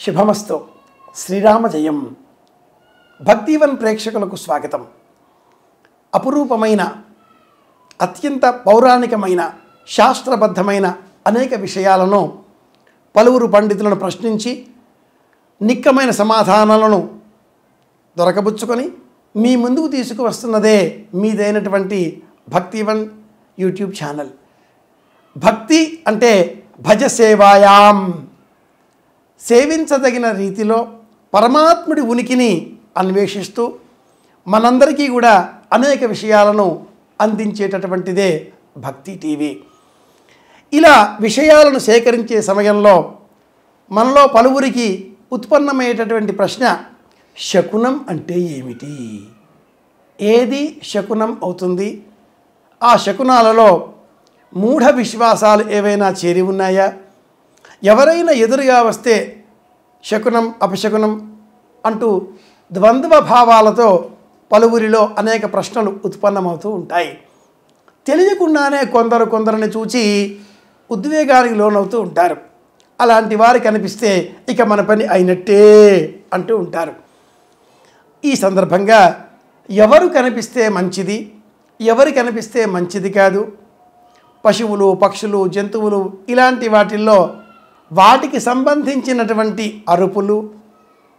శుభమస్తు. శ్రీరామ జయం. భక్తివన్ ప్రేక్షకులకు స్వాగతం. అపురూపమైన అత్యంత పౌరాణికమైన శాస్త్రబద్ధమైన అనేక విషయాలను పలువురు పండితులను ప్రశ్నించి నిక్కమైన సమాధానాలను దొరకబుచ్చుకొని మీ ముందుకు తీసుకువస్తున్నదే మీదైనటువంటి భక్తివన్ యూట్యూబ్ ఛానల్. భక్తి అంటే భజ సేవాయాం సేవించదగిన రీతిలో పరమాత్ముడి ఉనికిని అన్వేషిస్తూ మనందరికీ కూడా అనేక విషయాలను అందించేటటువంటిదే భక్తి టీవీ. ఇలా విషయాలను సేకరించే సమయంలో మనలో పలువురికి ఉత్పన్నమయ్యేటటువంటి ప్రశ్న శకునం అంటే ఏమిటి? ఏది శకునం అవుతుంది? ఆ శకునాలలో మూఢ విశ్వాసాలు ఏవైనా చేరి ఉన్నాయా? ఎవరైనా ఎదురుగా వస్తే శకునం అపశకునం అంటూ ద్వంద్వ భావాలతో పలువురిలో అనేక ప్రశ్నలు ఉత్పన్నమవుతూ ఉంటాయి. తెలియకుండానే కొందరు కొందరిని చూచి ఉద్వేగానికి లోనవుతూ ఉంటారు. అలాంటి వారు కనిపిస్తే ఇక మన పని అయినట్టే అంటూ ఉంటారు. ఈ సందర్భంగా ఎవరు కనిపిస్తే మంచిది ఎవరు కనిపిస్తే మంచిది కాదు. పశువులు పక్షులు జంతువులు ఇలాంటి వాటిల్లో వాటికి సంబంధించినటువంటి అరుపులు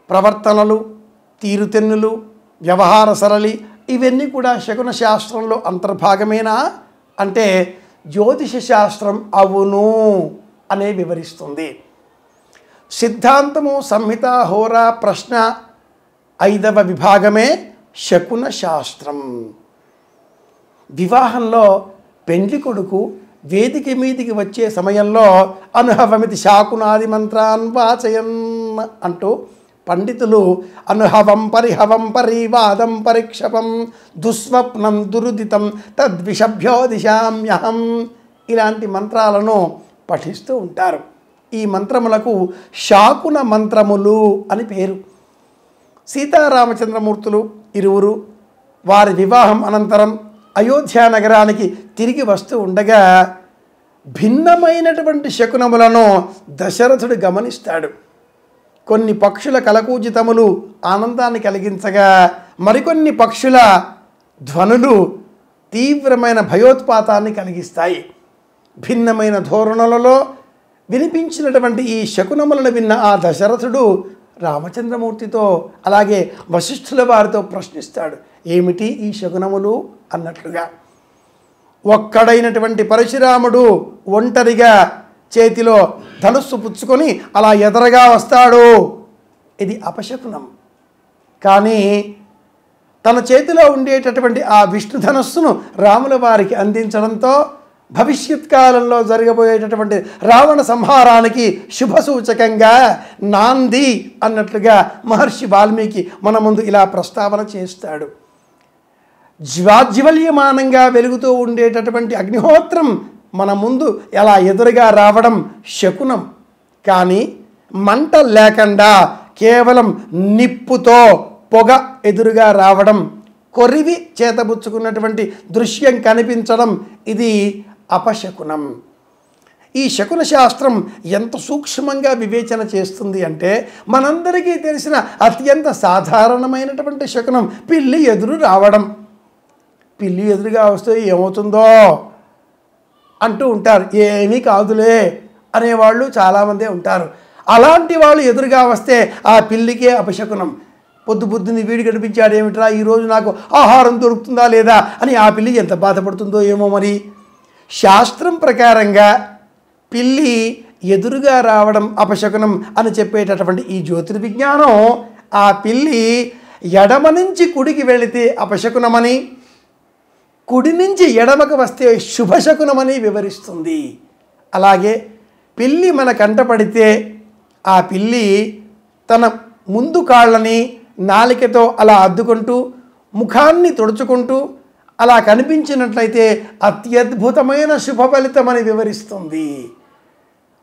ప్రవర్తనలు తీరుతెన్నులు వ్యవహార సరళి ఇవన్నీ కూడా శకున శాస్త్రంలో అంతర్భాగమేనా? అంటే జ్యోతిష శాస్త్రం అవును అనే వివరిస్తుంది. సిద్ధాంతము సంహిత హోరా ప్రశ్న ఐదవ విభాగమే శకున శాస్త్రం. వివాహంలో పెండ్లి కొడుకు వేదిక మీదికి వచ్చే సమయంలో అనుహవమితి శాకునాది మంత్రాన్ వాచయన్ అంటూ పండితులు అనుహవం పరిహవం పరివాదం పరిక్షపం దుస్వప్నం దురుదితం తద్విషభ్యో దిశామ్యహం ఇలాంటి మంత్రాలను పఠిస్తూ ఉంటారు. ఈ మంత్రములకు శాకున మంత్రములు అని పేరు. సీతారామచంద్రమూర్తులు ఇరువురు వారి వివాహం అనంతరం అయోధ్య నగరానికి తిరిగి వస్తూ ఉండగా భిన్నమైనటువంటి శకునములను దశరథుడు గమనిస్తాడు. కొన్ని పక్షుల కలకూజితములు ఆనందాన్ని కలిగించగా మరికొన్ని పక్షుల ధ్వనులు తీవ్రమైన భయోత్పాతాన్ని కలిగిస్తాయి. భిన్నమైన ధోరణులలో వినిపించినటువంటి ఈ శకునములను విన్న ఆ దశరథుడు రామచంద్రమూర్తితో అలాగే వశిష్ఠుల వారితో ప్రశ్నిస్తాడు ఏమిటి ఈ శకునములు? అన్నట్లుగా. ఒక్కడైనటువంటి పరశురాముడు ఒంటరిగా చేతిలో ధనుస్సు పుచ్చుకొని అలా ఎదరగా వస్తాడు. ఇది అపశకునం. కానీ తన చేతిలో ఉండేటటువంటి ఆ విష్ణు ధనస్సును రాముల వారికి అందించడంతో భవిష్యత్ కాలంలో జరగబోయేటటువంటి రావణ సంహారానికి శుభ సూచకంగా నాంది అన్నట్లుగా మహర్షి వాల్మీకి మన ముందు ఇలా ప్రస్తావన చేస్తాడు. జ్వాజ్వల్యమానంగా వెలుగుతూ ఉండేటటువంటి అగ్నిహోత్రం మన ముందు ఎలా ఎదురుగా రావడం శకునం. కానీ మంట లేకుండా కేవలం నిప్పుతో పొగ ఎదురుగా రావడం కొరివి చేతబుచ్చుకున్నటువంటి దృశ్యం కనిపించడం ఇది అపశకునం. ఈ శకున శాస్త్రం ఎంత సూక్ష్మంగా వివేచన చేస్తుంది అంటే మనందరికీ తెలిసిన అత్యంత సాధారణమైనటువంటి శకునం పిల్లి ఎదురు రావడం. పిల్లి ఎదురుగా వస్తే ఏమవుతుందో అంటూ ఉంటారు. ఏమీ కాదులే అనేవాళ్ళు చాలామందే ఉంటారు. అలాంటి వాళ్ళు ఎదురుగా వస్తే ఆ పిల్లికే అపశకునం. పొద్దు పొద్దుని వీడి కనిపించాడు ఏమిట్రా ఈరోజు నాకు ఆహారం దొరుకుతుందా లేదా? అని ఆ పిల్లి ఎంత బాధపడుతుందో ఏమో మరి. శాస్త్రం ప్రకారంగా పిల్లి ఎదురుగా రావడం అపశకునం అని చెప్పేటటువంటి ఈ జ్యోతిర్విజ్ఞానం ఆ పిల్లి ఎడమ నుంచి కుడికి వెళితే అపశకునమని కుడి నుంచి ఎడమకు వస్తే శుభశకునమని వివరిస్తుంది. అలాగే పిల్లి మన కంటపడితే ఆ పిల్లి తన ముందు కాళ్ళని నాలికతో అలా అద్దుకుంటూ ముఖాన్ని తుడుచుకుంటూ అలా కనిపించినట్లయితే అత్యద్భుతమైన శుభ ఫలితమని వివరిస్తుంది.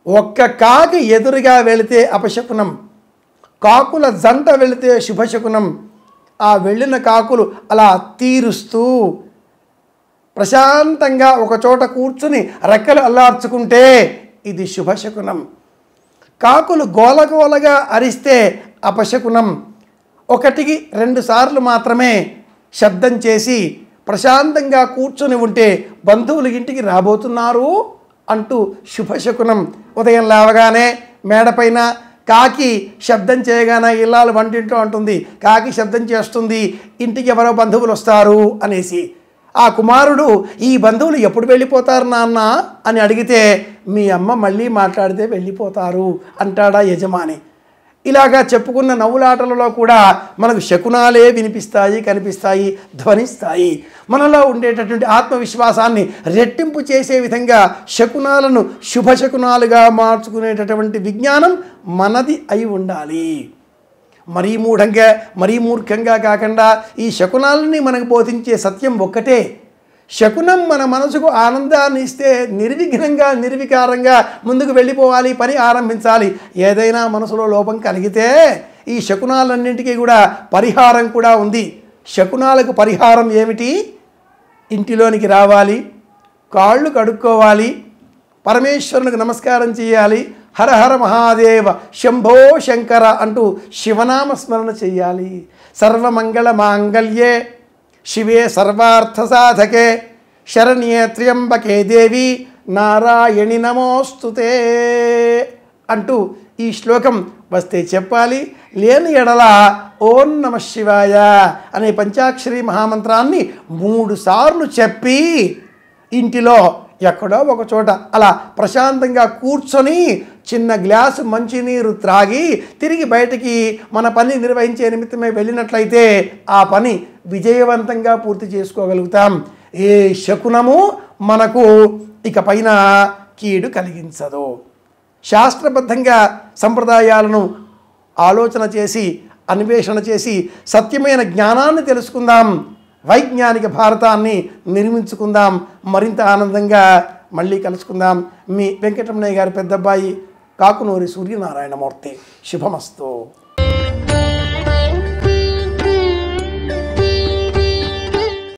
ఒక్క కాకి ఎదురుగా వెళితే అపశకునం కాకుల జంట వెళితే శుభశకునం. ఆ వెళ్ళిన కాకులు అలా తీరుస్తూ ప్రశాంతంగా ఒక చోట కూర్చుని రెక్కలు అల్లార్చుకుంటే ఇది శుభశకునం. కాకులు గోలగోలగా అరిస్తే అపశకునం. ఒకటికి రెండుసార్లు మాత్రమే శబ్దం చేసి ప్రశాంతంగా కూర్చొని ఉంటే బంధువులు ఇంటికి రాబోతున్నారు అంటూ శుభశకునం ఉదయం లేవగానే మేడపైన కాకి శబ్దం చేయగానే ఇల్లాలు వంటింట్లో అంటుంది కాకి శబ్దం చేస్తుంది ఇంటికి ఎవరో బంధువులు వస్తారు అనేసి. ఆ కుమారుడు ఈ బంధువులు ఎప్పుడు వెళ్ళిపోతారు నాన్న? అని అడిగితే మీ అమ్మ మళ్ళీ మాట్లాడితే వెళ్ళిపోతారు అంటాడా యజమాని. ఇలాగా చెప్పుకున్న నవ్వులాటలలో కూడా మనకు శకునాలే వినిపిస్తాయి కనిపిస్తాయి ధ్వనిస్తాయి. మనలో ఉండేటటువంటి ఆత్మవిశ్వాసాన్ని రెట్టింపు చేసే విధంగా శకునాలను శుభశకునాలుగా మార్చుకునేటటువంటి విజ్ఞానం మనది అయి ఉండాలి. మరీ మూఢంగా మరీ మూర్ఖంగా కాకుండా ఈ శకునాలని మనకు బోధించే సత్యం ఒక్కటే. శకునం మన మనసుకు ఆనందాన్ని ఇస్తే నిర్విఘ్నంగా నిర్వికారంగా ముందుకు వెళ్ళిపోవాలి పని ఆరంభించాలి. ఏదైనా మనసులో లోపం కలిగితే ఈ శకునాలన్నింటికీ కూడా పరిహారం కూడా ఉంది. శకునాలకు పరిహారం ఏమిటి? ఇంటిలోనికి రావాలి కాళ్ళు కడుక్కోవాలి పరమేశ్వరునికి నమస్కారం చేయాలి హర హర మహాదేవ శంభో శంకర అంటూ శివనామ స్మరణ చేయాలి. సర్వమంగళ మాంగళ్యే. శివే సర్వార్థ సాధకే శరణ్యే త్ర్యంబకే దేవి నారాయణి నమోస్తుతే అంటూ ఈ శ్లోకం వస్తే చెప్పాలి. లేని ఎడల ఓం నమ శివాయ అనే పంచాక్షరి మహామంత్రాన్ని మూడు సార్లు చెప్పి ఇంటిలో ఎక్కడో ఒక చోట అలా ప్రశాంతంగా కూర్చొని చిన్న గ్లాసు మంచినీరు త్రాగి తిరిగి బయటికి మన పని నిర్వహించే నిమిత్తమే వెళ్ళినట్లయితే ఆ పని విజయవంతంగా పూర్తి చేసుకోగలుగుతాం. ఏ శకునము మనకు ఇక పైన కీడు కలిగించదు. శాస్త్రబద్ధంగా సంప్రదాయాలను ఆలోచన చేసి అన్వేషణ చేసి సత్యమైన జ్ఞానాన్ని తెలుసుకుందాం. వైజ్ఞానిక భారతాన్ని నిర్మించుకుందాం. మరింత ఆనందంగా మళ్ళీ కలుసుకుందాం. మీ వెంకటరమణయ్య గారి పెద్దబ్బాయి కాకునూరి సూర్యనారాయణమూర్తి. శుభమస్తు.